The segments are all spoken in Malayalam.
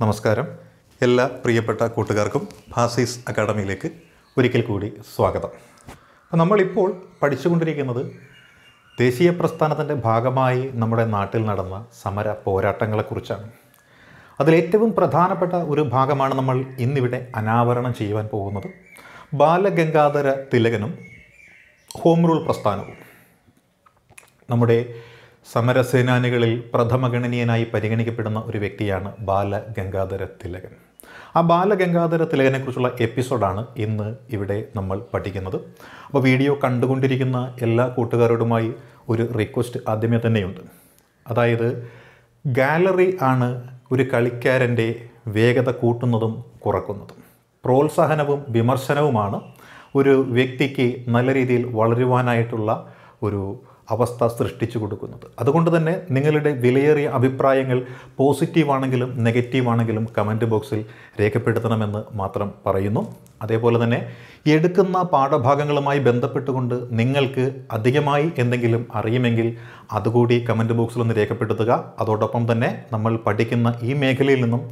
നമസ്കാരം. എല്ലാ പ്രിയപ്പെട്ട കൂട്ടുകാർക്കും ഭാസീസ് അക്കാഡമിയിലേക്ക് ഒരിക്കൽ കൂടി സ്വാഗതം. അപ്പോൾ നമ്മളിപ്പോൾ പഠിച്ചുകൊണ്ടിരിക്കുന്നത് ദേശീയ പ്രസ്ഥാനത്തിന്റെ ഭാഗമായി നമ്മുടെ നാട്ടിൽ നടന്ന സമര പോരാട്ടങ്ങളെക്കുറിച്ചാണ്. അതിലേറ്റവും പ്രധാനപ്പെട്ട ഒരു ഭാഗമാണ് നമ്മൾ ഇന്നിവിടെ അനാവരണം ചെയ്യുവാൻ പോകുന്നത്. ബാലഗംഗാധര തിലകനും ഹോം റൂൾ പ്രസ്ഥാനവും. നമ്മുടെ സമരസേനാനികളിൽ പ്രഥമഗണനീയനായി പരിഗണിക്കപ്പെടുന്ന ഒരു വ്യക്തിയാണ് ബാലഗംഗാധര തിലകൻ ആ ബാലഗംഗാധര തിലകനെക്കുറിച്ചുള്ള എപ്പിസോഡാണ് ഇന്ന് ഇവിടെ നമ്മൾ പഠിക്കുന്നത്. അപ്പോൾ വീഡിയോ കണ്ടുകൊണ്ടിരിക്കുന്ന എല്ലാ കൂട്ടുകാരോടുമായി ഒരു റിക്വസ്റ്റ് ആദ്യമേ തന്നെയുണ്ട്. അതായത് ഗാലറി ആണ് ഒരു കളിക്കാരന്റെ വേഗത കൂട്ടുന്നതും കുറക്കുന്നതും. പ്രോത്സാഹനവും വിമർശനവുമാണ് ഒരു വ്യക്തിക്ക് നല്ല രീതിയിൽ വളരുവാനായിട്ടുള്ള ഒരു അവസ്ഥ സൃഷ്ടിച്ചു കൊടുക്കുന്നത്. അതുകൊണ്ട് തന്നെ നിങ്ങളുടെ വിലയേറിയ അഭിപ്രായങ്ങൾ പോസിറ്റീവാണെങ്കിലും നെഗറ്റീവാണെങ്കിലും നെഗറ്റീവ് കമന്റ് ബോക്സിൽ രേഖപ്പെടുത്തണമെന്ന് മാത്രം പറയുന്നു. അതേപോലെ തന്നെ എടുക്കുന്ന പാഠഭാഗങ്ങളുമായി ബന്ധപ്പെട്ടുകൊണ്ട് നിങ്ങൾക്ക് അധികമായി എന്തെങ്കിലും അറിയുമെങ്കിൽ അതുകൂടി കമന്റ് ബോക്സിൽ ഒന്ന് രേഖപ്പെടുത്തുക. അതോടൊപ്പം തന്നെ നമ്മൾ പഠിക്കുന്ന ഈ മേഖലയിൽ നിന്നും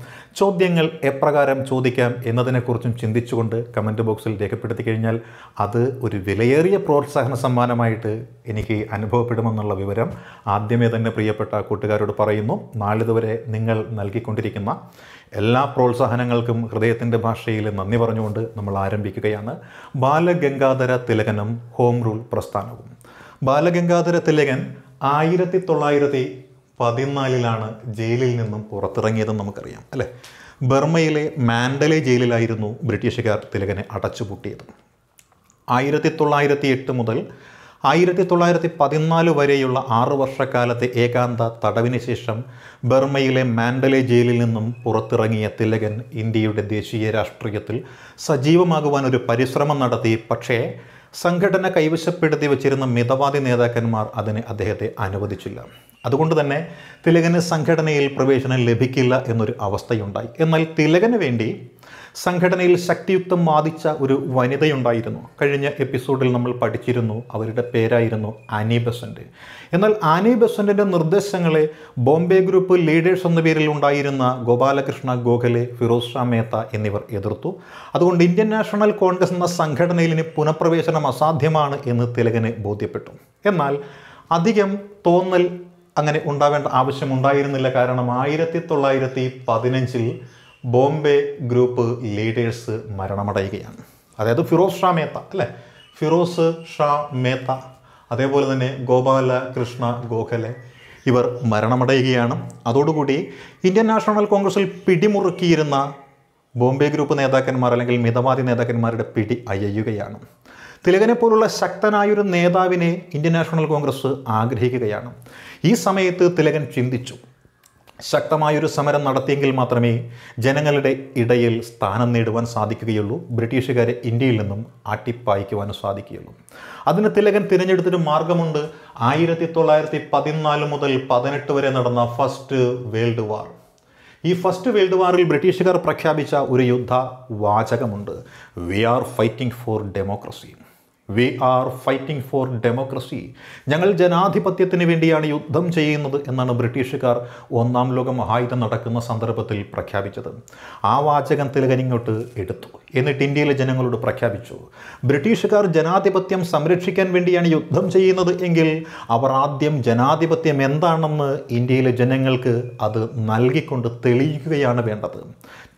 ചോദ്യങ്ങൾ എപ്രകാരം ചോദിക്കാം എന്നതിനെക്കുറിച്ചും ചിന്തിച്ചുകൊണ്ട് കമന്റ് ബോക്സിൽ രേഖപ്പെടുത്തി കഴിഞ്ഞാൽ അത് ഒരു വിലയേറിയ പ്രോത്സാഹന സമ്മാനമായിട്ട് എനിക്ക് അനുഭവപ്പെടുമെന്നുള്ള വിവരം ആദ്യമേ തന്നെ പ്രിയപ്പെട്ട കൂട്ടുകാരോട് പറയുന്നു. നാളിതുവരെ നിങ്ങൾ നൽകിക്കൊണ്ടിരിക്കുന്ന എല്ലാ പ്രോത്സാഹനങ്ങൾക്കും ഹൃദയത്തിന്റെ ഭാഷയിൽ നന്ദി പറഞ്ഞുകൊണ്ട് നമ്മൾ ആരംഭിക്കുകയാണ്. ബാലഗംഗാധര തിലകനും ഹോം റൂൾ പ്രസ്ഥാനവും. ബാലഗംഗാധര തിലകൻ ആയിരത്തി തൊള്ളായിരത്തി പതിനാലിലാണ് ജയിലിൽ നിന്നും പുറത്തിറങ്ങിയതെന്ന് നമുക്കറിയാം അല്ലേ? ബർമയിലെ മാൻഡലെ ജയിലിലായിരുന്നു ബ്രിട്ടീഷുകാർ തിലകനെ അടച്ചുപൂട്ടിയത്. ആയിരത്തി തൊള്ളായിരത്തി എട്ട് മുതൽ ആയിരത്തി തൊള്ളായിരത്തി പതിനാല് വരെയുള്ള ആറ് വർഷക്കാലത്തെ ഏകാന്ത തടവിന് ശേഷം ബർമയിലെ മാൻഡലെ ജയിലിൽ നിന്നും പുറത്തിറങ്ങിയ തിലകൻ ഇന്ത്യയുടെ ദേശീയ രാഷ്ട്രീയത്തിൽ സജീവമാകുവാൻ ഒരു പരിശ്രമം നടത്തി. പക്ഷേ സംഘടന കൈവശപ്പെടുത്തി വച്ചിരുന്ന മിതവാദി നേതാക്കന്മാർ അതിന് അദ്ദേഹത്തെ അനുവദിച്ചില്ല. അതുകൊണ്ട് തന്നെ തിലകന് സംഘടനയിൽ പ്രവേശനം ലഭിക്കില്ല എന്നൊരു അവസ്ഥയുണ്ടായി. എന്നാൽ തിലകന് വേണ്ടി സംഘടനയിൽ ശക്തിയുക്തം വാദിച്ച ഒരു വനിതയുണ്ടായിരുന്നു. കഴിഞ്ഞ എപ്പിസോഡിൽ നമ്മൾ പഠിച്ചിരുന്നു അവരുടെ പേരായിരുന്നു ആനി ബസന്റ്. എന്നാൽ ആനി ബസന്റിന്റെ നിർദ്ദേശങ്ങളെ ബോംബെ ഗ്രൂപ്പ് ലീഡേഴ്സ് എന്ന പേരിൽ ഉണ്ടായിരുന്ന ഗോപാലകൃഷ്ണ ഗോഖലെ ഫിറോസ് ഷാ മേത്ത എന്നിവർ എതിർത്തു. അതുകൊണ്ട് ഇന്ത്യൻ നാഷണൽ കോൺഗ്രസ് എന്ന സംഘടനയിൽ പുനഃപ്രവേശനം അസാധ്യമാണ് എന്ന് തിലകന് ബോധ്യപ്പെട്ടു. എന്നാൽ അധികം തോന്നൽ അങ്ങനെ ഉണ്ടാവേണ്ട ആവശ്യമുണ്ടായിരുന്നില്ല കാരണം ആയിരത്തി തൊള്ളായിരത്തി പതിനഞ്ചിൽ ബോംബെ ഗ്രൂപ്പ് ലീഡേഴ്സ് മരണമടയുകയാണ്. അതായത് ഫിറോസ് ഷാ മേത്ത അല്ലേ? ഫിറോസ് ഷാ മേത്ത അതേപോലെ തന്നെ ഗോപാല കൃഷ്ണ ഗോഖലെ ഇവർ മരണമടയുകയാണ്. അതോടുകൂടി ഇന്ത്യൻ നാഷണൽ കോൺഗ്രസിൽ പിടിമുറുക്കിയിരുന്ന ബോംബെ ഗ്രൂപ്പ് നേതാക്കന്മാർ അല്ലെങ്കിൽ മിതവാദി നേതാക്കന്മാരുടെ പിടി അയയുകയാണ്. തിലകനെ പോലുള്ള ശക്തനായൊരു നേതാവിനെ ഇന്ത്യൻ നാഷണൽ കോൺഗ്രസ് ആഗ്രഹിക്കുകയാണ്. ഈ സമയത്ത് തിലകൻ ചിന്തിച്ചു ശക്തമായൊരു സമരം നടത്തിയെങ്കിൽ മാത്രമേ ജനങ്ങളുടെ ഇടയിൽ സ്ഥാനം നേടുവാൻ സാധിക്കുകയുള്ളൂ. ബ്രിട്ടീഷുകാരെ ഇന്ത്യയിൽ നിന്നും ആട്ടിപ്പായിക്കുവാനും സാധിക്കുകയുള്ളൂ. അതിന് തിലകൻ തിരഞ്ഞെടുത്തൊരു മാർഗമുണ്ട്. ആയിരത്തി തൊള്ളായിരത്തി പതിനാല് മുതൽ പതിനെട്ട് വരെ നടന്ന ഫസ്റ്റ് വേൾഡ് വാർ ഈ ഫസ്റ്റ് വേൾഡ് വാറിൽ ബ്രിട്ടീഷുകാർ പ്രഖ്യാപിച്ച ഒരു യുദ്ധ വാചകമുണ്ട് we are fighting for democracy we are fighting for democracy ഞങ്ങൾ ജനാധിപത്യത്തിന് വേണ്ടിയാണ് യുദ്ധം ചെയ്യുന്നത് എന്നാണ് ബ്രിട്ടീഷുകാർ ഒന്നാം ലോക മഹായുദ്ധം നടക്കുന്ന സന്ദർഭത്തിൽ പ്രഖ്യാപിച്ചത്. ആ വാചകം തിലകനിങ്ങോട്ട് എടുത്തു. എന്നിട്ട് ഇന്ത്യയിലെ ജനങ്ങളോട് പ്രഖ്യാപിച്ചു. ബ്രിട്ടീഷുകാർ ജനാധിപത്യം സംരക്ഷിക്കാൻ വേണ്ടിയാണ് യുദ്ധം ചെയ്യുന്നത് എങ്കിൽ അവർ ആദ്യം ജനാധിപത്യം എന്താണെന്ന് ഇന്ത്യയിലെ ജനങ്ങൾക്ക് അത് നൽകിക്കൊണ്ട് തെളിയിക്കുകയാണ് വേണ്ടത്.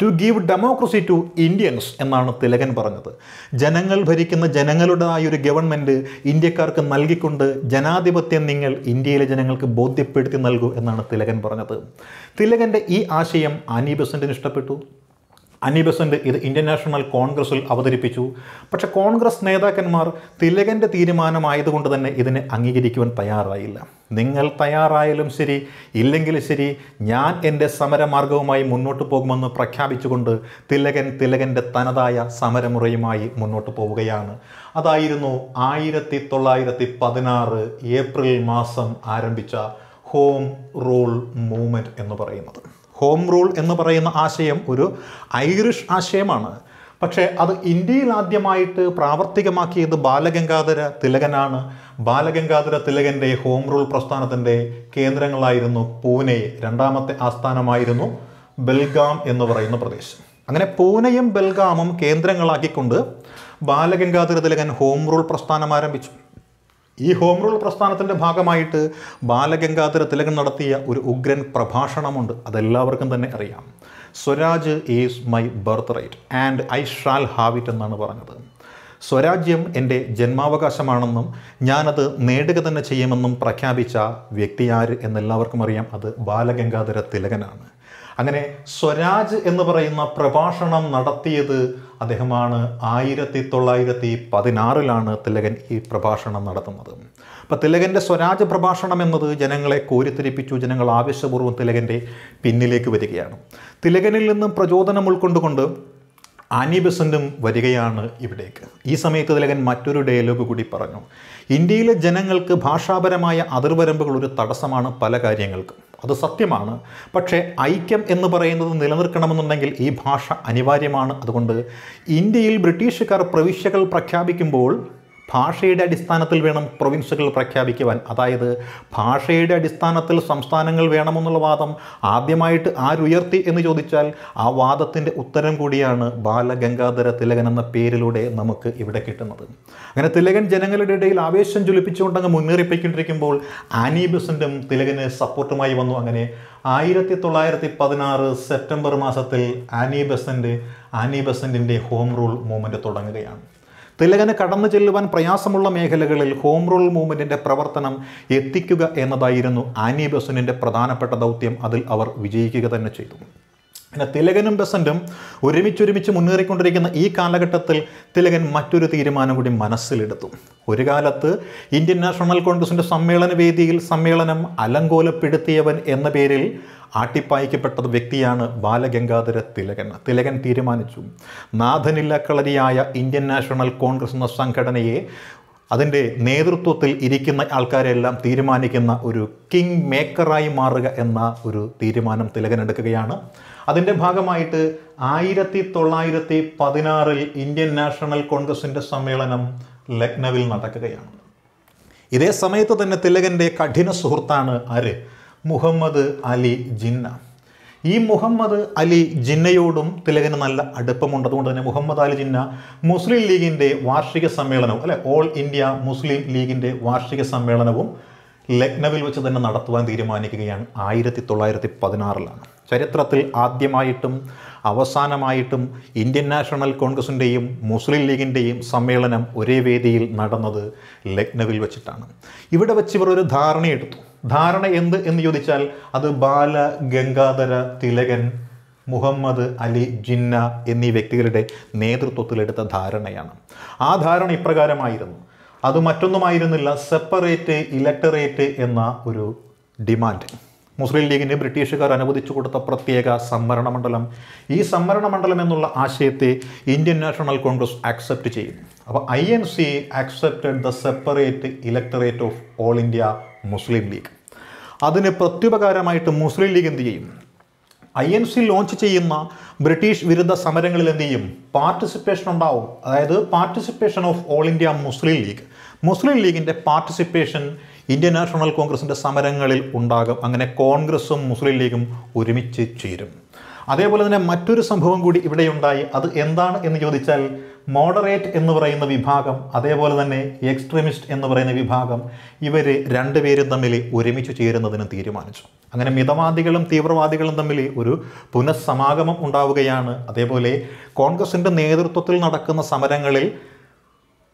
To give democracy to Indians എന്നാണ് തിലകൻ പറഞ്ഞത്. ജനങ്ങൾ ഭരിക്കുന്ന ജനങ്ങളുടേതായ ഒരു ഗവൺമെന്റ് ഇന്ത്യക്കാർക്ക് നൽകിക്കൊണ്ട് ജനാധിപത്യം നിങ്ങൾ ഇന്ത്യയിലെ ജനങ്ങൾക്ക് ബോധ്യപ്പെടുത്തി നൽകൂ എന്നാണ് തിലകൻ പറഞ്ഞത്. തിലകന്റെ ഈ ആശയം ആനി ബസന്റിന് ഇഷ്ടപ്പെട്ടു? അനി ബസന്റ് ഇത് ഇന്ത്യൻ നാഷണൽ കോൺഗ്രസിൽ അവതരിപ്പിച്ചു. പക്ഷേ കോൺഗ്രസ് നേതാക്കന്മാർ തിലകന്റെ തീരുമാനമായതുകൊണ്ട് തന്നെ ഇതിനെ അംഗീകരിക്കുവാൻ തയ്യാറായില്ല. നിങ്ങൾ തയ്യാറായാലും ശരി ഇല്ലെങ്കിൽ ശരി ഞാൻ എന്റെ സമരമാർഗവുമായി മുന്നോട്ട് പോകുമെന്ന് പ്രഖ്യാപിച്ചുകൊണ്ട് തിലകൻ തിലകന്റെ തനതായ സമരമുറയുമായി മുന്നോട്ട് പോവുകയാണ്. അതായിരുന്നു ആയിരത്തി തൊള്ളായിരത്തി പതിനാറ് ഏപ്രിൽ മാസം ആരംഭിച്ച ഹോം റൂൾ മൂവ്മെന്റ് എന്ന് പറയുന്നത്. ഹോം റൂൾ എന്ന് പറയുന്ന ആശയം ഒരു ഐറിഷ് ആശയമാണ്. പക്ഷേ അത് ഇന്ത്യയിൽ ആദ്യമായിട്ട് പ്രാവർത്തികമാക്കിയത് ബാലഗംഗാധര തിലകനാണ്. ബാലഗംഗാധര തിലകന്റെ ഹോം റൂൾ പ്രസ്ഥാനത്തിന്റെ കേന്ദ്രങ്ങളായിരുന്നു പൂനെ രണ്ടാമത്തെ ആസ്ഥാനമായിരുന്നു ബൽഗാം എന്ന് പറയുന്ന പ്രദേശം. അങ്ങനെ പൂനെയും ബൽഗാമും കേന്ദ്രങ്ങളാക്കിക്കൊണ്ട് ബാലഗംഗാധര തിലകൻ ഹോം റൂൾ പ്രസ്ഥാനം ആരംഭിച്ചു. ഈ ഹോം റൂൾ പ്രസ്ഥാനത്തിന്റെ ഭാഗമായിട്ട് ബാലഗംഗാധര തിലകൻ നടത്തിയ ഒരു ഉഗ്രൻ പ്രഭാഷണമുണ്ട്. അതെല്ലാവർക്കും തന്നെ അറിയാം. Swaraj is my birth right and I shall have it എന്നാണ് പറഞ്ഞത്. സ്വരാജ്യം എന്റെ ജന്മാവകാശമാണെന്നും ഞാനത് നേടുക തന്നെ ചെയ്യുമെന്നും പ്രഖ്യാപിച്ച വ്യക്തി ആര് എന്നെല്ലാവർക്കും അറിയാം. അത് ബാലഗംഗാധര തിലകനാണ്. അങ്ങനെ സ്വരാജ് എന്ന് പറയുന്ന പ്രഭാഷണം നടത്തിയത് അദ്ദേഹമാണ് ആയിരത്തി തൊള്ളായിരത്തി പതിനാറിലാണ് തിലകൻ ഈ പ്രഭാഷണം നടത്തുന്നത്. അപ്പോൾ തിലകന്റെ സ്വരാജ് പ്രഭാഷണം എന്നത് ജനങ്ങളെ കോരിത്തിരിപ്പിച്ചു ജനങ്ങൾ ആവേശപൂർവം തിലകന്റെ പിന്നിലേക്ക് വരികയാണ്. തിലകനിൽ നിന്നും പ്രചോദനം ഉൾക്കൊണ്ടുകൊണ്ട് ആനി ബെസന്റും വരികയാണ് ഇവിടേക്ക്. ഈ സമയത്ത് തിലകൻ മറ്റൊരു ഡയലോഗ് കൂടി പറഞ്ഞു. ഇന്ത്യയിലെ ജനങ്ങൾക്ക് ഭാഷാപരമായ അതിർവരമ്പുകൾ ഒരു തടസ്സമാണ് പല കാര്യങ്ങൾക്കും. അത് സത്യമാണ്. പക്ഷേ ഐക്യം എന്ന് പറയുന്നത് നിലനിർത്തണമെന്നുണ്ടെങ്കിൽ ഈ ഭാഷ അനിവാര്യമാണ്. അതുകൊണ്ട് ഇന്ത്യയിൽ ബ്രിട്ടീഷുകാർ പ്രവിശ്യകൾ പ്രഖ്യാപിക്കുമ്പോൾ ഭാഷയുടെ അടിസ്ഥാനത്തിൽ വേണം പ്രൊവിൻസുകൾ പ്രഖ്യാപിക്കുവാൻ. അതായത് ഭാഷയുടെ അടിസ്ഥാനത്തിൽ സംസ്ഥാനങ്ങൾ വേണമെന്നുള്ള വാദം ആദ്യമായിട്ട് ആരുയർത്തി എന്ന് ചോദിച്ചാൽ ആ വാദത്തിന്റെ ഉത്തരം കൂടിയാണ് ബാലഗംഗാധര തിലകൻ എന്ന പേരിലൂടെ നമുക്ക് ഇവിടെ കിട്ടുന്നത്. അങ്ങനെ തിലകൻ ജനങ്ങളുടെ ഇടയിൽ ആവേശം ജ്വലിപ്പിച്ചുകൊണ്ടങ്ങ് മുന്നേറിപ്പോയിക്കൊണ്ടിരിക്കുമ്പോൾ ആനി ബെസന്റും തിലകന് സപ്പോർട്ടുമായി വന്നു. അങ്ങനെ ആയിരത്തി തൊള്ളായിരത്തി പതിനാറ് സെപ്റ്റംബർ മാസത്തിൽ ആനി ബെസന്റ് ആനി ബസന്റിന്റെ ഹോം റൂൾ മൂവ്മെന്റ് തുടങ്ങുകയാണ്. തിലകന് കടന്നു ചെല്ലുവാൻ പ്രയാസമുള്ള മേഖലകളിൽ ഹോം റൂൾ മൂവ്മെന്റിന്റെ പ്രവർത്തനം എത്തിക്കുക എന്നതായിരുന്നു ആനി ബസുനിന്റെ പ്രധാനപ്പെട്ട ദൗത്യം. അതിൽ അവർ വിജയിക്കുക തന്നെ ചെയ്തു. പിന്നെ തിലകനും ബസന്റും ഒരുമിച്ചൊരുമിച്ച് മുന്നേറിക്കൊണ്ടിരിക്കുന്ന ഈ കാലഘട്ടത്തിൽ തിലകൻ മറ്റൊരു തീരുമാനം കൂടി മനസ്സിലെടുത്തു. ഒരു കാലത്ത് ഇന്ത്യൻ നാഷണൽ കോൺഗ്രസിന്റെ സമ്മേളന വേദിയിൽ സമ്മേളനം അലങ്കോലപ്പെടുത്തിയവൻ എന്ന പേരിൽ ആട്ടിപ്പായിക്കപ്പെട്ട വ്യക്തിയാണ് ബാലഗംഗാധര തിലകൻ. തിലകൻ തീരുമാനിച്ചു. നാഥനില്ല കളരിയായ ഇന്ത്യൻ നാഷണൽ കോൺഗ്രസ് എന്ന സംഘടനയെ അതിന്റെ നേതൃത്വത്തിൽ ഇരിക്കുന്ന ആൾക്കാരെല്ലാം തീരുമാനിക്കുന്ന ഒരു കിങ് മേക്കറായി മാറുക എന്ന ഒരു തീരുമാനം തിലകൻ എടുക്കുകയാണ്. അതിന്റെ ഭാഗമായിട്ട് ആയിരത്തി തൊള്ളായിരത്തി പതിനാറിൽ ഇന്ത്യൻ നാഷണൽ കോൺഗ്രസിന്റെ സമ്മേളനം ലക്നവിൽ നടക്കുകയാണ്. ഇതേ സമയത്ത് തന്നെ തിലകന്റെ കഠിന സുഹൃത്താണ് ആര്? മുഹമ്മദ് അലി ജിന്ന. ഈ മുഹമ്മദ് അലി ജിന്നയോടും തിലകന് നല്ല അടുപ്പമുണ്ട്. അതുകൊണ്ട് തന്നെ മുഹമ്മദ് അലി ജിന്ന മുസ്ലിം ലീഗിന്റെ വാർഷിക സമ്മേളനവും അല്ലെ ഓൾ ഇന്ത്യ മുസ്ലിം ലീഗിന്റെ വാർഷിക സമ്മേളനവും ലക്നവിൽ വെച്ച് തന്നെ നടത്തുവാൻ തീരുമാനിക്കുകയാണ്. ആയിരത്തി തൊള്ളായിരത്തി പതിനാറിലാണ് ചരിത്രത്തിൽ ആദ്യമായിട്ടും അവസാനമായിട്ടും ഇന്ത്യൻ നാഷണൽ കോൺഗ്രസിന്റെയും മുസ്ലിം ലീഗിന്റെയും സമ്മേളനം ഒരേ വേദിയിൽ നടന്നത് ലക്നവിൽ വെച്ചിട്ടാണ്. ഇവിടെ വെച്ച് ഇവർ ഒരു ധാരണയെടുത്തു ധാരണ എന്ത് എന്ന് ചോദിച്ചാൽ അത് ബാല ഗംഗാധര തിലകൻ മുഹമ്മദ് അലി ജിന്ന എന്നീ വ്യക്തികളുടെ നേതൃത്വത്തിലെടുത്ത ധാരണയാണ്. ആ ധാരണ ഇപ്രകാരമായിരുന്നു. അത് മറ്റൊന്നുമായിരുന്നില്ല സെപ്പറേറ്റ് ഇലക്ടറേറ്റ് എന്ന ഒരു ഡിമാൻഡ് മുസ്ലിം ലീഗിന് ബ്രിട്ടീഷുകാർ അനുവദിച്ചു കൊടുത്ത പ്രത്യേക സംവരണ മണ്ഡലം ഈ സംവരണ മണ്ഡലം എന്നുള്ള ആശയത്തെ ഇന്ത്യൻ നാഷണൽ കോൺഗ്രസ് ആക്സെപ്റ്റ് ചെയ്യുന്നു. അപ്പോൾ I N C accepted the separate electorate of all India Muslim League. അതിന് പ്രത്യുപകാരമായിട്ട് മുസ്ലിം ലീഗ് എന്ത് ചെയ്യും? ഐ എൻ സി ലോഞ്ച് ചെയ്യുന്ന ബ്രിട്ടീഷ് വിരുദ്ധ സമരങ്ങളിൽ എന്ത് ചെയ്യും? പാർട്ടിസിപ്പേഷൻ ഉണ്ടാവും. അതായത് participation of all India Muslim League. Muslim ലീഗിന്റെ പാർട്ടിസിപ്പേഷൻ ഇന്ത്യൻ നാഷണൽ കോൺഗ്രസിന്റെ സമരങ്ങളിൽ ഉണ്ടാകും. അങ്ങനെ കോൺഗ്രസും മുസ്ലിം ലീഗും ഒരുമിച്ച് ചേരും. അതേപോലെ തന്നെ മറ്റൊരു സംഭവം കൂടി ഇവിടെയുണ്ടായി. അത് എന്താണ് എന്ന് ചോദിച്ചാൽ മോഡറേറ്റ് എന്ന് പറയുന്ന വിഭാഗം അതേപോലെ തന്നെ എക്സ്ട്രീമിസ്റ്റ് എന്ന് പറയുന്ന വിഭാഗം ഇവർ രണ്ടുപേരും തമ്മിൽ ഒരുമിച്ച് ചേരുന്നതിന് തീരുമാനിച്ചു. അങ്ങനെ മിതവാദികളും തീവ്രവാദികളും തമ്മിൽ ഒരു പുനഃസമാഗമം ഉണ്ടാവുകയാണ്. അതേപോലെ കോൺഗ്രസിന്റെ നേതൃത്വത്തിൽ നടക്കുന്ന സമരങ്ങളിൽ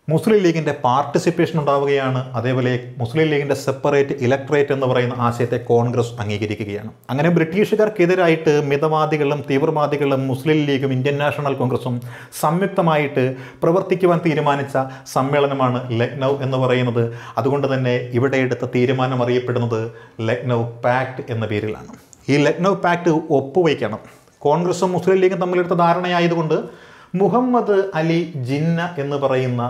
മുസ്ലിം ലീഗിന്റെ പാർട്ടിസിപ്പേഷൻ ഉണ്ടാവുകയാണ്. അതേപോലെ മുസ്ലിം ലീഗിന്റെ സെപ്പറേറ്റ് ഇലക്ട്രേറ്റ് എന്ന് പറയുന്ന ആശയത്തെ കോൺഗ്രസ് അംഗീകരിക്കുകയാണ്. അങ്ങനെ ബ്രിട്ടീഷുകാർക്കെതിരായിട്ട് മിതവാദികളും തീവ്രവാദികളും മുസ്ലിം ലീഗും ഇന്ത്യൻ നാഷണൽ കോൺഗ്രസും സംയുക്തമായിട്ട് പ്രവർത്തിക്കുവാൻ തീരുമാനിച്ച സമ്മേളനമാണ് ലക്നൗ എന്ന് പറയുന്നത്. അതുകൊണ്ട് തന്നെ ഇവിടെ എടുത്ത തീരുമാനം അറിയപ്പെടുന്നത് ലക്നൗ പാക്ട് എന്ന പേരിലാണ്. ഈ ലക്നൗ പാക്ട് ഒപ്പുവയ്ക്കണം. കോൺഗ്രസും മുസ്ലിം ലീഗും തമ്മിലെടുത്ത ധാരണയായതുകൊണ്ട് മുഹമ്മദ് അലി ജിന്ന എന്ന് പറയുന്ന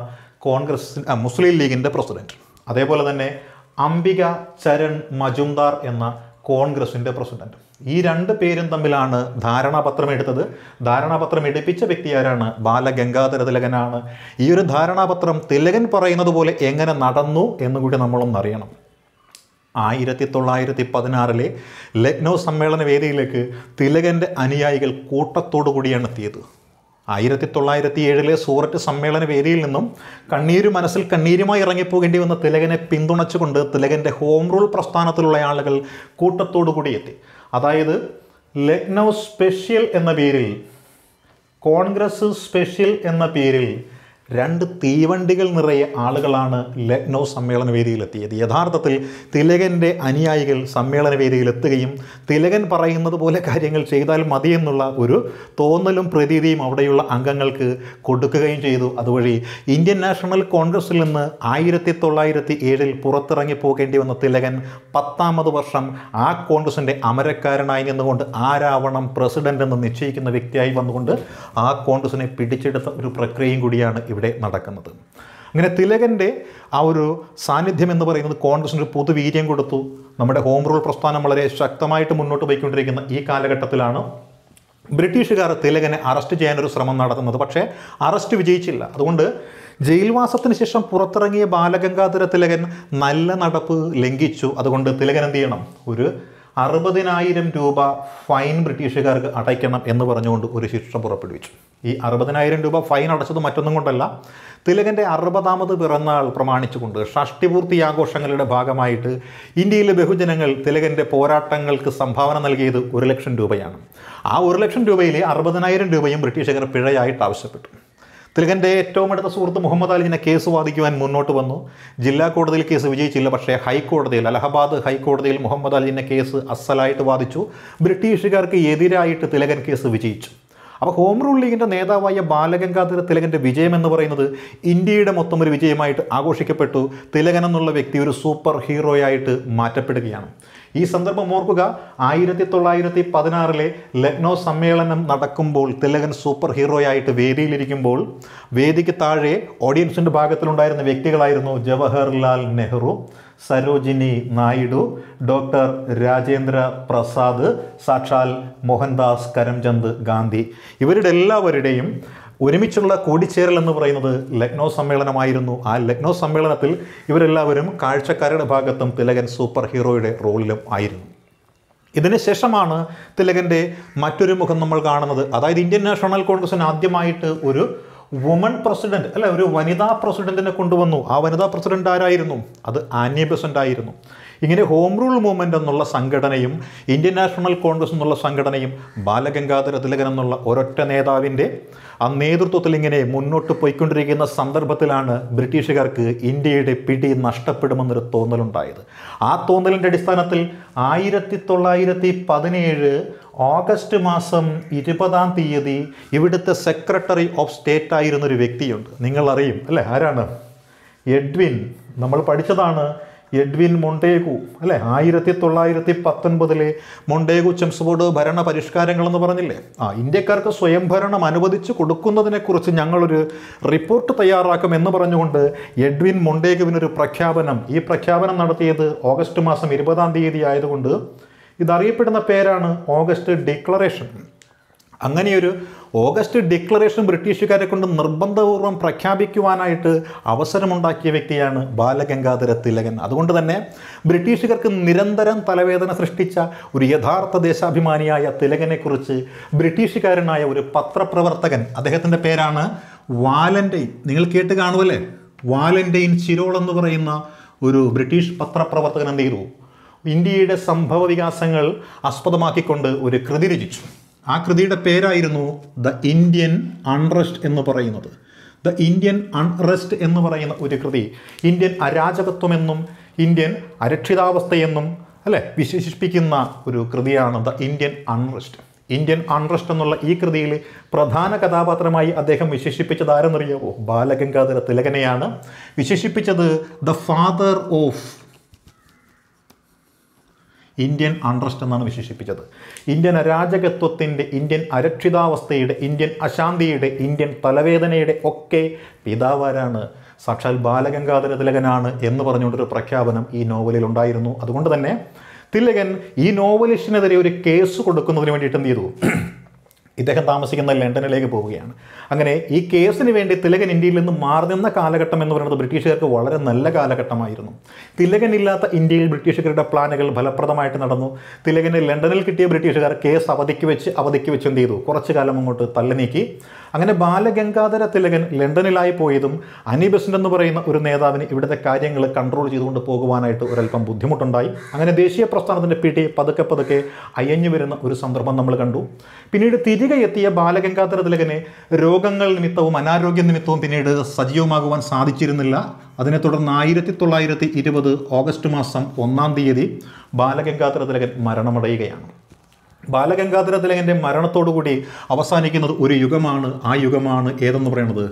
കോൺഗ്രസ് മുസ്ലിം ലീഗിന്റെ പ്രസിഡന്റ്. അതേപോലെ തന്നെ അംബിക ചരൺ മജുംദാർ എന്ന കോൺഗ്രസിന്റെ പ്രസിഡന്റ്. ഈ രണ്ട് പേരും തമ്മിലാണ് ധാരണാപത്രം എടുത്തത്. ധാരണാപത്രം എടുപ്പിച്ച വ്യക്തി ആരാണ്? ബാലഗംഗാധര തിലകനാണ്. ഈ ഒരു ധാരണാപത്രം തിലകൻ പറയുന്നത് പോലെ എങ്ങനെ നടന്നു എന്നുകൂടി നമ്മളൊന്ന് അറിയണം. ആയിരത്തി തൊള്ളായിരത്തി പതിനാറിലെ ലക്നൗ സമ്മേളന വേദിയിലേക്ക് തിലകന്റെ അനുയായികൾ കൂട്ടത്തോടു കൂടിയാണ് എത്തിയത്. ആയിരത്തി തൊള്ളായിരത്തി ഏഴിലെ സൂററ്റ് സമ്മേളന വേദിയിൽ നിന്നും കണ്ണീരു മനസ്സിൽ കണ്ണീരുമായി ഇറങ്ങിപ്പോകേണ്ടി വന്ന തിലകനെ പിന്തുണച്ചുകൊണ്ട് തിലകന്റെ ഹോം റൂൾ പ്രസ്ഥാനത്തിലുള്ള ആളുകൾ കൂട്ടത്തോടു കൂടി എത്തി. അതായത് ലക്നൗ സ്പെഷ്യൽ എന്ന പേരിൽ കോൺഗ്രസ് സ്പെഷ്യൽ എന്ന പേരിൽ രണ്ട് തീവണ്ടികൾ നിറയെ ആളുകളാണ് ലക്നൗ സമ്മേളന വേദിയിലെത്തിയത് യഥാർത്ഥത്തിൽ തിലകന്റെ അനുയായികൾ സമ്മേളന വേദിയിലെത്തുകയും തിലകൻ പറയുന്നത് പോലെ കാര്യങ്ങൾ ചെയ്താൽ മതിയെന്നുള്ള ഒരു തോന്നലും പ്രതീതിയും അവിടെയുള്ള അംഗങ്ങൾക്ക് കൊടുക്കുകയും ചെയ്തു. അതുവഴി ഇന്ത്യൻ നാഷണൽ കോൺഗ്രസിൽ നിന്ന് ആയിരത്തി തൊള്ളായിരത്തി ഏഴിൽ പുറത്തിറങ്ങി പോകേണ്ടി വന്ന തിലകൻ പത്താമത് വർഷം ആ കോൺഗ്രസിന്റെ അമരക്കാരനായി നിന്നുകൊണ്ട് ആരാവണം പ്രസിഡന്റ് എന്ന് നിശ്ചയിക്കുന്ന വ്യക്തിയായി വന്നുകൊണ്ട് ആ കോൺഗ്രസിനെ പിടിച്ചെടുത്ത ഒരു പ്രക്രിയയും കൂടിയാണ് ഇവിടെ നടക്കുന്നത്. അങ്ങനെ തിലകന്റെ ആ ഒരു സാന്നിധ്യം എന്ന് പറയുന്നത് കോൺഗ്രസിന് ഒരു പൊതുവീര്യം കൊടുത്തു. നമ്മുടെ ഹോം റൂൾ പ്രസ്ഥാനം വളരെ ശക്തമായിട്ട് മുന്നോട്ട് പോയിക്കൊണ്ടിരിക്കുന്ന ഈ കാലഘട്ടത്തിലാണ് ബ്രിട്ടീഷുകാർ തിലകനെ അറസ്റ്റ് ചെയ്യാനൊരു ശ്രമം നടത്തുന്നത്. പക്ഷേ അറസ്റ്റ് വിജയിച്ചില്ല. അതുകൊണ്ട് ജയിൽവാസത്തിന് ശേഷം പുറത്തിറങ്ങിയ ബാലഗംഗാധര തിലകൻ നല്ല നടപ്പ് ലംഘിച്ചു. അതുകൊണ്ട് തിലകൻ എന്ത് ചെയ്യണം? ഒരു അറുപതിനായിരം രൂപ ഫൈൻ ബ്രിട്ടീഷുകാർക്ക് അടയ്ക്കണം എന്ന് പറഞ്ഞുകൊണ്ട് ഒരു ശിക്ഷ പുറപ്പെടുവിച്ചു. ഈ അറുപതിനായിരം രൂപ ഫൈൻ അടച്ചത് മറ്റൊന്നും കൊണ്ടല്ല തിലകന്റെ അറുപതാമത് പിറന്നാൾ പ്രമാണിച്ചുകൊണ്ട് ഷഷ്ടിപൂർത്തി ആഘോഷങ്ങളുടെ ഭാഗമായിട്ട് ഇന്ത്യയിലെ ബഹുജനങ്ങൾ തിലകന്റെ പോരാട്ടങ്ങൾക്ക് സംഭാവന നൽകിയത് ഒരു ലക്ഷം രൂപയാണ്. ആ ഒരു ലക്ഷം രൂപയിലെ അറുപതിനായിരം രൂപയും ബ്രിട്ടീഷുകാർ പിഴയായിട്ട് ആവശ്യപ്പെട്ടു. തിലകന്റെ ഏറ്റവും അടുത്ത സുഹൃത്ത് മുഹമ്മദ് അലിനെ കേസ് വാദിക്കുവാൻ മുന്നോട്ട് വന്നു. ജില്ലാ കോടതിയിൽ കേസ് വിജയിച്ചില്ല പക്ഷേ ഹൈക്കോടതിയിൽ അലഹബാദ് ഹൈക്കോടതിയിൽ മുഹമ്മദ് അലിനെ കേസ് അസലായിട്ട് വാദിച്ചു. ബ്രിട്ടീഷുകാർക്ക് എതിരായിട്ട് തിലകൻ കേസ് വിജയിച്ചു. അപ്പോൾ ഹോം റൂൾ ലീഗിന്റെ നേതാവായ ബാലഗംഗാധര തിലകന്റെ വിജയം എന്ന് പറയുന്നത് ഇന്ത്യയുടെ മൊത്തം ഒരു വിജയമായിട്ട് ആഘോഷിക്കപ്പെട്ടു. തിലകൻ എന്നുള്ള വ്യക്തി ഒരു സൂപ്പർ ഹീറോയായിട്ട് മാറ്റപ്പെടുകയാണ്. ഈ സന്ദർഭം ഓർക്കുക ആയിരത്തി തൊള്ളായിരത്തി പതിനാറിലെ ലക്നോ സമ്മേളനം നടക്കുമ്പോൾ തിലകൻ സൂപ്പർ ഹീറോയായിട്ട് വേദിയിലിരിക്കുമ്പോൾ വേദിക്ക് താഴെ ഓഡിയൻസിന്റെ ഭാഗത്തിലുണ്ടായിരുന്ന വ്യക്തികളായിരുന്നു ജവഹർലാൽ നെഹ്റു സരോജിനി നായിഡു ഡോക്ടർ രാജേന്ദ്ര പ്രസാദ് സാക്ഷാൽ മോഹൻദാസ് കരംചന്ദ് ഗാന്ധി. ഇവരുടെ എല്ലാവരുടെയും ഒരുമിച്ചുള്ള കൂടിച്ചേരൽ എന്ന് പറയുന്നത് ലക്നോ സമ്മേളനമായിരുന്നു. ആ ലക്നോ സമ്മേളനത്തിൽ ഇവരെല്ലാവരും കാഴ്ചക്കാരുടെ ഭാഗത്തും തിലകൻ സൂപ്പർ ഹീറോയുടെ റോളിലും ആയിരുന്നു. ഇതിന് ശേഷമാണ് തിലകന്റെ മറ്റൊരു മുഖം നമ്മൾ കാണുന്നത്. അതായത് ഇന്ത്യൻ നാഷണൽ കോൺഗ്രസിന് ആദ്യമായിട്ട് ഒരു വുമൺ പ്രസിഡന്റ് അല്ലെ ഒരു വനിതാ പ്രസിഡന്റിനെ കൊണ്ടുവന്നു. ആ വനിതാ പ്രസിഡന്റ് ആരായിരുന്നു? അത് ആനി ബെസന്റ് ആയിരുന്നു ഇങ്ങനെ ഹോം റൂൾ മൂവ്മെന്റ് എന്നുള്ള സംഘടനയും ഇന്ത്യൻ നാഷണൽ കോൺഗ്രസ് എന്നുള്ള സംഘടനയും ബാലഗംഗാധര തിലകൻ എന്നുള്ള ഒരൊറ്റ നേതാവിന്റെ ആ നേതൃത്വത്തിൽ ഇങ്ങനെ മുന്നോട്ട് പോയിക്കൊണ്ടിരിക്കുന്ന സന്ദർഭത്തിലാണ് ബ്രിട്ടീഷുകാർക്ക് ഇന്ത്യയുടെ പിടി നഷ്ടപ്പെടുമെന്നൊരു തോന്നലുണ്ടായത്. ആ തോന്നലിന്റെ അടിസ്ഥാനത്തിൽ ആയിരത്തി തൊള്ളായിരത്തി പതിനേഴ് ഓഗസ്റ്റ് മാസം ഇരുപതാം തീയതി ഇവിടുത്തെ സെക്രട്ടറി ഓഫ് സ്റ്റേറ്റ് ആയിരുന്നൊരു വ്യക്തിയുണ്ട്. നിങ്ങളറിയും അല്ലേ? ആരാണ്? എഡ്വിൻ. നമ്മൾ പഠിച്ചതാണ് എഡ്വിൻ മൊണ്ടേഗു അല്ലേ? ആയിരത്തി തൊള്ളായിരത്തി പത്തൊൻപതിലെ മൊണ്ടേഗു ചെംസ് ബോർഡ് ഭരണ പരിഷ്കാരങ്ങളെന്ന് പറഞ്ഞില്ലേ? ആ ഇന്ത്യക്കാർക്ക് സ്വയംഭരണം അനുവദിച്ചു കൊടുക്കുന്നതിനെക്കുറിച്ച് ഞങ്ങളൊരു റിപ്പോർട്ട് തയ്യാറാക്കും എന്ന് പറഞ്ഞുകൊണ്ട് എഡ്വിൻ മൊണ്ടേഗുവിനൊരു പ്രഖ്യാപനം ഈ പ്രഖ്യാപനം നടത്തിയത് ഓഗസ്റ്റ് മാസം ഇരുപതാം തീയതി ആയതുകൊണ്ട് ഇതറിയപ്പെടുന്ന പേരാണ് ഓഗസ്റ്റ് ഡിക്ലറേഷൻ. അങ്ങനെയൊരു ഓഗസ്റ്റ് ഡിക്ലറേഷൻ ബ്രിട്ടീഷുകാരെ കൊണ്ട് നിർബന്ധപൂർവം പ്രഖ്യാപിക്കുവാനായിട്ട് അവസരമുണ്ടാക്കിയ വ്യക്തിയാണ് ബാലഗംഗാധര തിലകൻ. അതുകൊണ്ട് തന്നെ ബ്രിട്ടീഷുകാർക്ക് നിരന്തരം തലവേദന സൃഷ്ടിച്ച ഒരു യഥാർത്ഥ ദേശാഭിമാനിയായ തിലകനെക്കുറിച്ച് ബ്രിട്ടീഷുകാരനായ ഒരു പത്രപ്രവർത്തകൻ. അദ്ദേഹത്തിന്റെ പേരാണ് വാലന്റൈൻ നിങ്ങൾ കേട്ട് കാണുമല്ലേ വാലന്റൈൻ ചിരോൾ എന്ന് പറയുന്ന ഒരു ബ്രിട്ടീഷ് പത്രപ്രവർത്തകൻ എന്ത് ചെയ്തു? ഇന്ത്യയുടെ സംഭവ വികാസങ്ങൾ ആസ്പദമാക്കിക്കൊണ്ട് ഒരു കൃതി രചിച്ചു. ആ കൃതിയുടെ പേരായിരുന്നു ദ ഇന്ത്യൻ അൺറസ്റ്റ് എന്ന് പറയുന്നത്. ദ ഇന്ത്യൻ അൺറസ്റ്റ് എന്ന് പറയുന്ന ഒരു കൃതി. ഇന്ത്യൻ അരാജകത്വമെന്നും ഇന്ത്യൻ അരക്ഷിതാവസ്ഥയെന്നും അല്ലെ? വിശേഷിപ്പിക്കുന്ന ഒരു കൃതിയാണ് the Indian unrest. Indian unrest എന്നുള്ള ഈ കൃതിയിൽ പ്രധാന കഥാപാത്രമായി അദ്ദേഹം വിശേഷിപ്പിച്ചത് ആരെന്നറിയാവോ? ബാലഗംഗാധര തിലകനെയാണ്. വിശേഷിപ്പിച്ചത് the father of Indian untrust എന്നാണ് വിശേഷിപ്പിച്ചത്. ഇന്ത്യൻ അരാജകത്വത്തിന്റെ ഇന്ത്യൻ അരക്ഷിതാവസ്ഥയുടെ ഇന്ത്യൻ അശാന്തിയുടെ ഇന്ത്യൻ തലവേദനയുടെ ഒക്കെ പിതാവാരാണ് സാക്ഷാൽ ബാലഗംഗാധര തിലകനാണ് എന്ന് പറഞ്ഞുകൊണ്ടൊരു പ്രഖ്യാപനം ഈ നോവലിൽ ഉണ്ടായിരുന്നു. അതുകൊണ്ട് തന്നെ തിലകൻ ഈ നോവലിസ്റ്റിനെതിരെ ഒരു കേസ് കൊടുക്കുന്നതിന് വേണ്ടിയിട്ട് എന്ത് ചെയ്തു? ഇദ്ദേഹം താമസിക്കുന്ന ലണ്ടനിലേക്ക് പോവുകയാണ്. അങ്ങനെ ഈ കേസിന് വേണ്ടി തിലകൻ ഇന്ത്യയിൽ നിന്ന് മാറി നിന്ന കാലഘട്ടം എന്ന് പറയുന്നത് ബ്രിട്ടീഷുകാർക്ക് വളരെ നല്ല കാലഘട്ടമായിരുന്നു. തിലകൻ ഇല്ലാത്ത ഇന്ത്യയിൽ ബ്രിട്ടീഷുകാരുടെ പ്ലാനുകൾ ഫലപ്രദമായിട്ട് നടന്നു. തിലകന് ലണ്ടനിൽ കിട്ടിയ ബ്രിട്ടീഷുകാർ കേസ് അവധിക്ക് വെച്ച് അവധിക്ക് വെച്ച് എന്ത് ചെയ്തു? കുറച്ചു കാലം അങ്ങോട്ട് തള്ളി നീക്കി. അങ്ങനെ ബാലഗംഗാധര തിലകൻ ലണ്ടനിലായി പോയതും അനി ബെസന്റ് എന്ന് പറയുന്ന ഒരു നേതാവിന് ഇവിടുത്തെ കാര്യങ്ങൾ കൺട്രോൾ ചെയ്തുകൊണ്ട് പോകുവാനായിട്ട് ഒരല്പം ബുദ്ധിമുട്ടുണ്ടായി. അങ്ങനെ ദേശീയ പ്രസ്ഥാനത്തിന്റെ പിടി പതുക്കെ പതുക്കെ അയഞ്ഞു വരുന്ന ഒരു സന്ദർഭം നമ്മൾ കണ്ടു. പിന്നീട് തിരികെ എത്തിയ ബാലഗംഗാധര തിലകനെ രോഗങ്ങൾ നിമിത്തവും അനാരോഗ്യ നിമിത്തവും പിന്നീട് സജീവമാകുവാൻ സാധിച്ചിരുന്നില്ല. അതിനെ തുടർന്ന് ആയിരത്തി തൊള്ളായിരത്തി ഇരുപത് ഓഗസ്റ്റ് മാസം ഒന്നാം തീയതി ബാലഗംഗാധര തിലകൻ മരണമടയുകയാണ്. ബാലഗംഗാധര തിലകന്റെ മരണത്തോടുകൂടി അവസാനിക്കുന്നത് ഒരു യുഗമാണ്. ആ യുഗമാണ് ഏതെന്ന് പറയുന്നത്?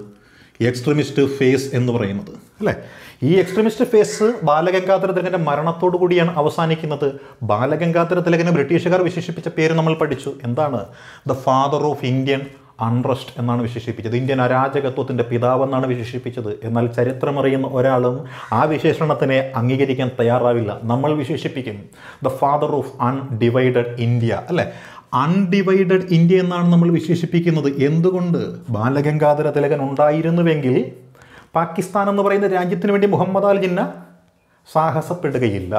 എക്സ്ട്രീമിസ്റ്റ് ഫേസ് എന്ന് പറയുന്നത് അല്ലേ? ഈ എക്സ്ട്രീമിസ്റ്റ് ഫേസ് ബാലഗംഗാധര തിലകന്റെ മരണത്തോടു കൂടിയാണ് അവസാനിക്കുന്നത്. ബാലഗംഗാധര തിലകനെ ബ്രിട്ടീഷുകാർ വിശേഷിപ്പിച്ച പേര് നമ്മൾ പഠിച്ചു. എന്താണ്? The father of Indian unrest എന്നാണ് വിശേഷിപ്പിച്ചത്. ഇന്ത്യൻ അരാജകത്വത്തിന്റെ പിതാവെന്നാണ് വിശേഷിപ്പിച്ചത്. എന്നാൽ ചരിത്രമറിയുന്ന ഒരാളും ആ വിശേഷണത്തിനെ അംഗീകരിക്കാൻ തയ്യാറാവില്ല. നമ്മൾ വിശേഷിപ്പിക്കും. The father of undivided India അല്ലേ? അൺഡിവൈഡഡ് ഇന്ത്യ എന്നാണ് നമ്മൾ വിശേഷിപ്പിക്കുന്നത്. എന്തുകൊണ്ട്? ബാലഗംഗാധര തിലകൻ ഉണ്ടായിരുന്നുവെങ്കിൽ പാകിസ്ഥാൻ എന്ന് പറയുന്ന രാജ്യത്തിന് വേണ്ടി മുഹമ്മദ് അൽ ജിന്ന സാഹസപ്പെടുകയില്ല.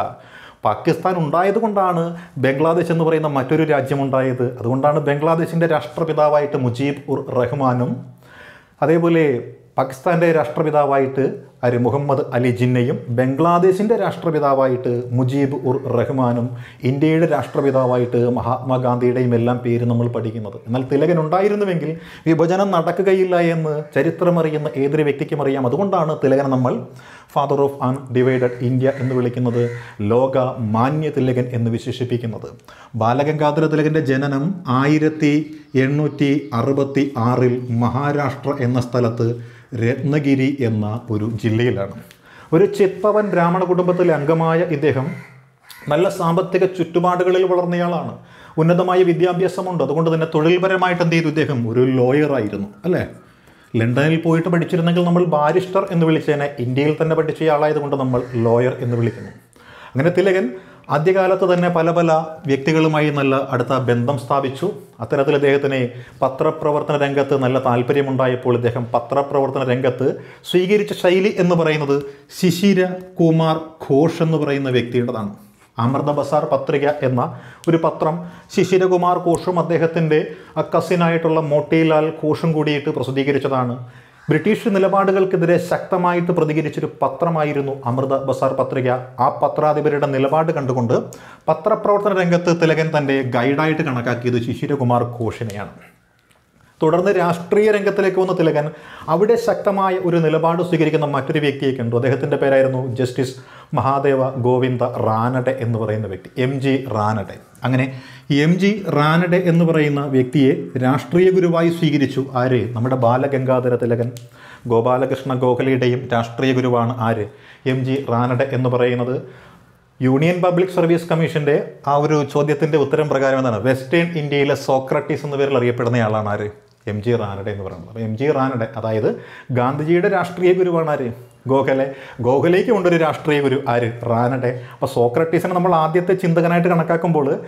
പാകിസ്ഥാൻ ഉണ്ടായതുകൊണ്ടാണ് ബംഗ്ലാദേശ് എന്ന് പറയുന്ന മറ്റൊരു രാജ്യമുണ്ടായത്. അതുകൊണ്ടാണ് ബംഗ്ലാദേശിന്റെ രാഷ്ട്രപിതാവായിട്ട് മുജീബ് ഉർ റഹ്മാനും അതേപോലെ പാകിസ്ഥാന്റെ രാഷ്ട്രപിതാവായിട്ട് ആര് മുഹമ്മദ് അലി ജിന്നയും ബംഗ്ലാദേശിന്റെ രാഷ്ട്രപിതാവായിട്ട് മുജീബ് ഉർ റഹ്മാനും ഇന്ത്യയുടെ രാഷ്ട്രപിതാവായിട്ട് മഹാത്മാഗാന്ധിയുടെയും എല്ലാം പേര് നമ്മൾ പഠിക്കുന്നത്. എന്നാൽ തിലകൻ ഉണ്ടായിരുന്നുവെങ്കിൽ വിഭജനം നടക്കുകയില്ല എന്ന് ചരിത്രമറിയുന്ന ഏതൊരു വ്യക്തിക്കും അറിയാം. അതുകൊണ്ടാണ് തിലകനെ നമ്മൾ father of undivided India എന്ന് വിളിക്കുന്നത് ലോക മാന്യ തിലകൻ എന്ന് വിശേഷിപ്പിക്കുന്നത്. ബാലഗംഗാധര തിലകന്റെ ജനനം ആയിരത്തി എണ്ണൂറ്റി അറുപത്തി ആറിൽ മഹാരാഷ്ട്ര എന്ന സ്ഥലത്ത് രത്നഗിരി എന്ന ഒരു ജില്ലയിലാണ്. ഒരു ചിത്തവൻ ബ്രാഹ്മണ കുടുംബത്തിലെ അംഗമായ ഇദ്ദേഹം നല്ല സാമ്പത്തിക ചുറ്റുപാടുകളിൽ വളർന്നയാളാണ്. ഉന്നതമായ വിദ്യാഭ്യാസമുണ്ട്. അതുകൊണ്ട് തന്നെ തൊഴിൽപരമായിട്ട് എന്ത് ചെയ്തു? ഇദ്ദേഹം ഒരു ലോയർ ആയിരുന്നു. അല്ലേ? ലണ്ടനിൽ പോയിട്ട് പഠിച്ചിരുന്നെങ്കിൽ നമ്മൾ ബാരിസ്റ്റർ എന്ന് വിളിച്ചതിനെ ഇന്ത്യയിൽ തന്നെ പഠിച്ച ആളായതുകൊണ്ട് നമ്മൾ ലോയർ എന്ന് വിളിക്കുന്നു. അങ്ങനെ തിലകൻ ആദ്യകാലത്ത് തന്നെ പല പല വ്യക്തികളുമായി നല്ല അടുത്ത ബന്ധം സ്ഥാപിച്ചു. അത്തരത്തിൽ അദ്ദേഹത്തിന് പത്രപ്രവർത്തന രംഗത്ത് നല്ല താല്പര്യമുണ്ടായപ്പോൾ ഇദ്ദേഹം പത്രപ്രവർത്തന രംഗത്ത് സ്വീകരിച്ച ശൈലി എന്ന് പറയുന്നത് ശിശിര കുമാർ ഘോഷ് എന്ന് പറയുന്ന വ്യക്തിയുടേതാണ്. അമൃത ബസാർ പത്രിക എന്ന ഒരു പത്രം ശിശിരകുമാർ ഘോഷും അദ്ദേഹത്തിന്റെ കസിനായിട്ടുള്ള മോട്ടിലാൽ ഘോഷും കൂടിയിട്ട് പ്രസിദ്ധീകരിച്ചതാണ്. ബ്രിട്ടീഷ് നിലപാടുകൾക്കെതിരെ ശക്തമായിട്ട് പ്രതികരിച്ചൊരു പത്രമായിരുന്നു അമൃത ബസാർ പത്രിക. ആ പത്രാധിപരുടെ നിലപാട് കണ്ടുകൊണ്ട് പത്രപ്രവർത്തന രംഗത്ത് തിലകൻ തന്റെ ഗൈഡായിട്ട് കണക്കാക്കിയത് ശിശിരകുമാർ ഘോഷിനെയാണ്. തുടർന്ന് രാഷ്ട്രീയ രംഗത്തിലേക്ക് വന്ന തിലകൻ അവിടെ ശക്തമായ ഒരു നിലപാട് സ്വീകരിക്കുന്ന മറ്റൊരു വ്യക്തിയെ കണ്ടു. അദ്ദേഹത്തിന്റെ പേരായിരുന്നു ജസ്റ്റിസ് മഹാദേവ ഗോവിന്ദ റാനഡെ എന്ന് പറയുന്ന വ്യക്തി എം ജി റാനഡെ അങ്ങനെ എം ജി റാനഡെ എന്ന് പറയുന്ന വ്യക്തിയെ രാഷ്ട്രീയ ഗുരുവായി സ്വീകരിച്ചു ആര്? നമ്മുടെ ബാലഗംഗാധര തിലകൻ ഗോപാലകൃഷ്ണ ഗോഖലയുടെയും രാഷ്ട്രീയ ഗുരുവാണ് ആര്? എം ജി റാനഡെ എന്ന് പറയുന്നത് യൂണിയൻ പബ്ലിക് സർവീസ് കമ്മീഷന്റെ ആ ഒരു ചോദ്യത്തിന്റെ ഉത്തരം പ്രകാരം എന്താണ്? വെസ്റ്റേൺ ഇന്ത്യയിലെ സോക്രട്ടീസ് എന്ന പേരിൽ അറിയപ്പെടുന്നയാളാണ് ആര്? എം ജി റാനഡെ എന്ന് പറയുന്നത്. അപ്പോൾ എം ജി റാനഡെ അതായത് ഗാന്ധിജിയുടെ രാഷ്ട്രീയ ഗുരുവാണ് ആര്? ഗോഖലെ. ഗോഖലേക്ക് കൊണ്ടൊരു രാഷ്ട്രീയ ഗുരു ആര്? റാനഡെ. അപ്പോൾ സോക്രട്ടീസിനെ നമ്മൾ ആദ്യത്തെ ചിന്തകനായിട്ട് കണക്കാക്കുമ്പോൾ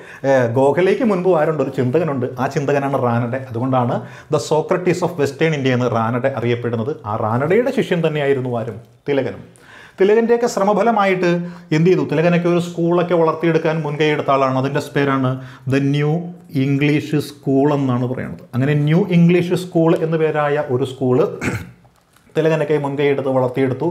ഗോഖലേക്ക് മുൻപ് ആരുണ്ട്? ഒരു ചിന്തകനുണ്ട്. ആ ചിന്തകനാണ് റാനഡെ. അതുകൊണ്ടാണ് the Socrates of western India എന്ന് റാനഡെ അറിയപ്പെടുന്നത്. ആ റാനഡയുടെ ശിഷ്യൻ തന്നെയായിരുന്നു ആരും? തിലകനും. തിലകന്റെയൊക്കെ ശ്രമഫലമായിട്ട് എന്ത് ചെയ്തു? തിലകനൊക്കെ ഒരു സ്കൂളൊക്കെ വളർത്തിയെടുക്കാൻ മുൻകൈ എടുത്ത ആളാണ്. അതിന്റെ പേരാണ് ദ ന്യൂ ഇംഗ്ലീഷ് സ്കൂൾ എന്നാണ് പറയുന്നത്. അങ്ങനെ ന്യൂ ഇംഗ്ലീഷ് സ്കൂൾ എന്ന പേരായ ഒരു സ്കൂൾ തിലകനൊക്കെ മുൻകൈ എടുത്ത് വളർത്തിയെടുത്തു.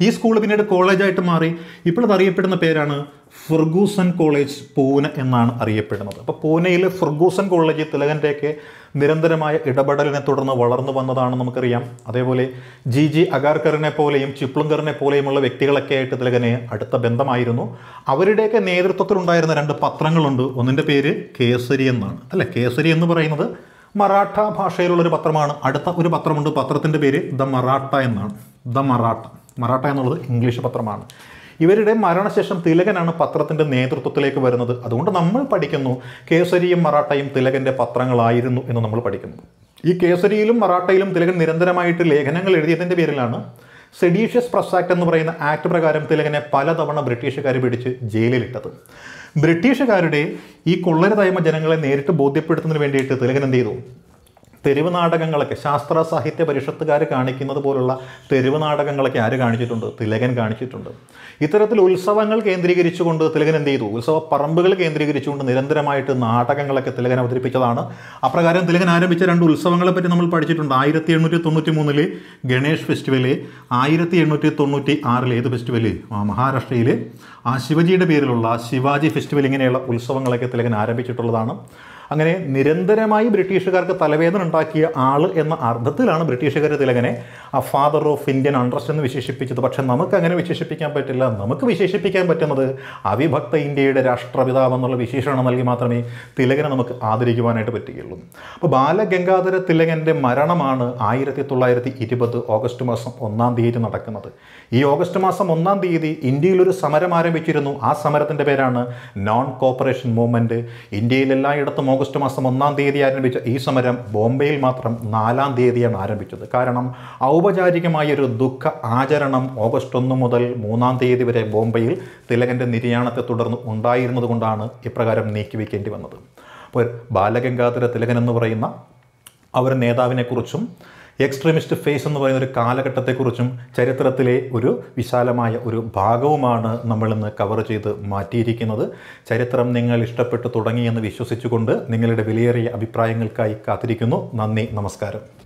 ഈ സ്കൂൾ പിന്നീട് കോളേജായിട്ട് മാറി. ഇപ്പോഴത് അറിയപ്പെടുന്ന പേരാണ് ഫുർഗൂസൺ കോളേജ് പൂനെ എന്നാണ് അറിയപ്പെടുന്നത്. അപ്പോൾ പൂനെയിൽ ഫുർഗൂസൺ കോളേജ് തിലകന്റെയൊക്കെ നിരന്തരമായ ഇടപെടലിനെ തുടർന്ന് വളർന്നു വന്നതാണ് നമുക്കറിയാം. അതേപോലെ ജി ജി അഗാർക്കറിനെ പോലെയും ചിപ്ലുങ്കറിനെ പോലെയുമുള്ള വ്യക്തികളൊക്കെ ആയിട്ട് തിലകന് അടുത്ത ബന്ധമായിരുന്നു. അവരുടെയൊക്കെ നേതൃത്വത്തിലുണ്ടായിരുന്ന രണ്ട് പത്രങ്ങളുണ്ട്. ഒന്നിന്റെ പേര് കേസരി എന്നാണ്. അല്ലേ? കേസരി എന്ന് പറയുന്നത് മറാഠ ഭാഷയിലുള്ളൊരു പത്രമാണ്. അടുത്ത ഒരു പത്രമുണ്ട്. പത്രത്തിന്റെ പേര് ദ മറാഠ എന്നാണ്. ദ മറാഠ. മറാഠ എന്നുള്ളത് ഇംഗ്ലീഷ് പത്രമാണ്. ഇവരുടെ മരണശേഷം തിലകനാണ് പത്രത്തിന്റെ നേതൃത്വത്തിലേക്ക് വരുന്നത്. അതുകൊണ്ട് നമ്മൾ പഠിക്കുന്നു കേസരിയും മറാഠയും തിലകന്റെ പത്രങ്ങളായിരുന്നു എന്ന് നമ്മൾ പഠിക്കുന്നു. ഈ കേസരിയിലും മറാഠയിലും തിലകൻ നിരന്തരമായിട്ട് ലേഖനങ്ങൾ എഴുതിയതിന്റെ പേരിലാണ് സെഡീഷ്യസ് പ്രസ് ആക്ട് എന്ന് പറയുന്ന ആക്ട് പ്രകാരം തിലകനെ പലതവണ ബ്രിട്ടീഷുകാർ പിടിച്ച് ജയിലിലിട്ടത്. ബ്രിട്ടീഷുകാരുടെ ഈ കൊള്ളരുതായ്മ ജനങ്ങളെ നേരിട്ട് ബോധ്യപ്പെടുത്തുന്നതിന് വേണ്ടിയിട്ട് തിലകൻ എന്ത് ചെയ്തു? തെരുവ് നാടകങ്ങളൊക്കെ ശാസ്ത്ര സാഹിത്യ പരിഷത്തുകാർ കാണിക്കുന്നത് പോലുള്ള തെരുവ് നാടകങ്ങളൊക്കെ ആര് കാണിച്ചിട്ടുണ്ട്? തിലകൻ കാണിച്ചിട്ടുണ്ട്. ഇത്തരത്തിൽ ഉത്സവങ്ങൾ കേന്ദ്രീകരിച്ചുകൊണ്ട് തിലകൻ എന്ത് ചെയ്തു? ഉത്സവ പറമ്പുകൾ കേന്ദ്രീകരിച്ചുകൊണ്ട് നിരന്തരമായിട്ട് നാടകങ്ങളൊക്കെ തിലകൻ അവതരിപ്പിച്ചതാണ്. അപ്രകാരം തിലകൻ ആരംഭിച്ച രണ്ട് ഉത്സവങ്ങളെ പറ്റി നമ്മൾ പഠിച്ചിട്ടുണ്ട്. ആയിരത്തി എണ്ണൂറ്റി തൊണ്ണൂറ്റി മൂന്നിൽ ഗണേഷ് ഫെസ്റ്റിവൽ ആയിരത്തി എണ്ണൂറ്റി തൊണ്ണൂറ്റി ആറിൽ ഏത് ഫെസ്റ്റിവൽ? ആ മഹാരാഷ്ട്രയിൽ ആ ശിവജിയുടെ പേരിലുള്ള ശിവാജി ഫെസ്റ്റിവൽ ഇങ്ങനെയുള്ള ഉത്സവങ്ങളൊക്കെ തിലകൻ ആരംഭിച്ചിട്ടുള്ളതാണ്. അങ്ങനെ നിരന്തരമായി ബ്രിട്ടീഷുകാർക്ക് തലവേദന ഉണ്ടാക്കിയ ആൾ എന്ന അർത്ഥത്തിലാണ് ബ്രിട്ടീഷുകാർ തിലകനെ ആ ഫാദർ ഓഫ് ഇന്ത്യൻ അണ്ടർസ്റ്റ് എന്ന് വിശേഷിപ്പിച്ചത്. പക്ഷേ നമുക്ക് അങ്ങനെ വിശേഷിപ്പിക്കാൻ പറ്റില്ല. നമുക്ക് വിശേഷിപ്പിക്കാൻ പറ്റുന്നത് അവിഭക്ത ഇന്ത്യയുടെ രാഷ്ട്രപിതാവ് എന്നുള്ള വിശേഷണം നൽകി മാത്രമേ തിലകനെ നമുക്ക് ആദരിക്കുവാനായിട്ട് പറ്റുകയുള്ളൂ. അപ്പോൾ ബാലഗംഗാധര തിലകന്റെ മരണമാണ് ആയിരത്തി തൊള്ളായിരത്തി ഇരുപത് ഓഗസ്റ്റ് മാസം ഒന്നാം തീയതി നടക്കുന്നത്. ഈ ഓഗസ്റ്റ് മാസം ഒന്നാം തീയതി ഇന്ത്യയിൽ ഒരു സമരം ആരംഭിച്ചിരുന്നു. ആ സമരത്തിന്റെ പേരാണ് നോൺ കോപ്പറേഷൻ മൂവ്മെന്റ് ഇന്ത്യയിൽ എല്ലായിടത്തും ഓഗസ്റ്റ് മാസം ഒന്നാം തീയതി ആരംഭിച്ച ഈ സമരം ബോംബെയിൽ മാത്രം നാലാം തീയതിയാണ് ആരംഭിച്ചത്. കാരണം ഔപചാരികമായ ഒരു ദുഃഖ ആചരണം ഓഗസ്റ്റ് ഒന്ന് മുതൽ മൂന്നാം തീയതി വരെ ബോംബെയിൽ തിലകന്റെ നിര്യാണത്തെ തുടർന്ന് ഉണ്ടായിരുന്നത് കൊണ്ടാണ് ഇപ്രകാരം നീക്കിവെക്കേണ്ടി വന്നത്. അപ്പോൾ ബാലഗംഗാധര തിലകൻ എന്ന് പറയുന്ന അവർ നേതാവിനെക്കുറിച്ചും എക്സ്ട്രീമിസ്റ്റ് ഫേസ് എന്ന് പറയുന്ന ഒരു കാലഘട്ടത്തെക്കുറിച്ചും ചരിത്രത്തിലെ ഒരു വിശാലമായ ഒരു ഭാഗവുമാണ് നമ്മളിന്ന് കവർ ചെയ്ത് മാറ്റിയിരിക്കുന്നത്. ചരിത്രം നിങ്ങൾ ഇഷ്ടപ്പെട്ടു തുടങ്ങിയെന്ന് വിശ്വസിച്ചുകൊണ്ട് നിങ്ങളുടെ വിലയേറിയ അഭിപ്രായങ്ങൾക്കായി കാത്തിരിക്കുന്നു. നന്ദി നമസ്കാരം.